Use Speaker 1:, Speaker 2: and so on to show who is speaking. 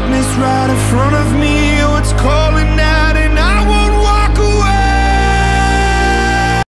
Speaker 1: darkness right in front of me.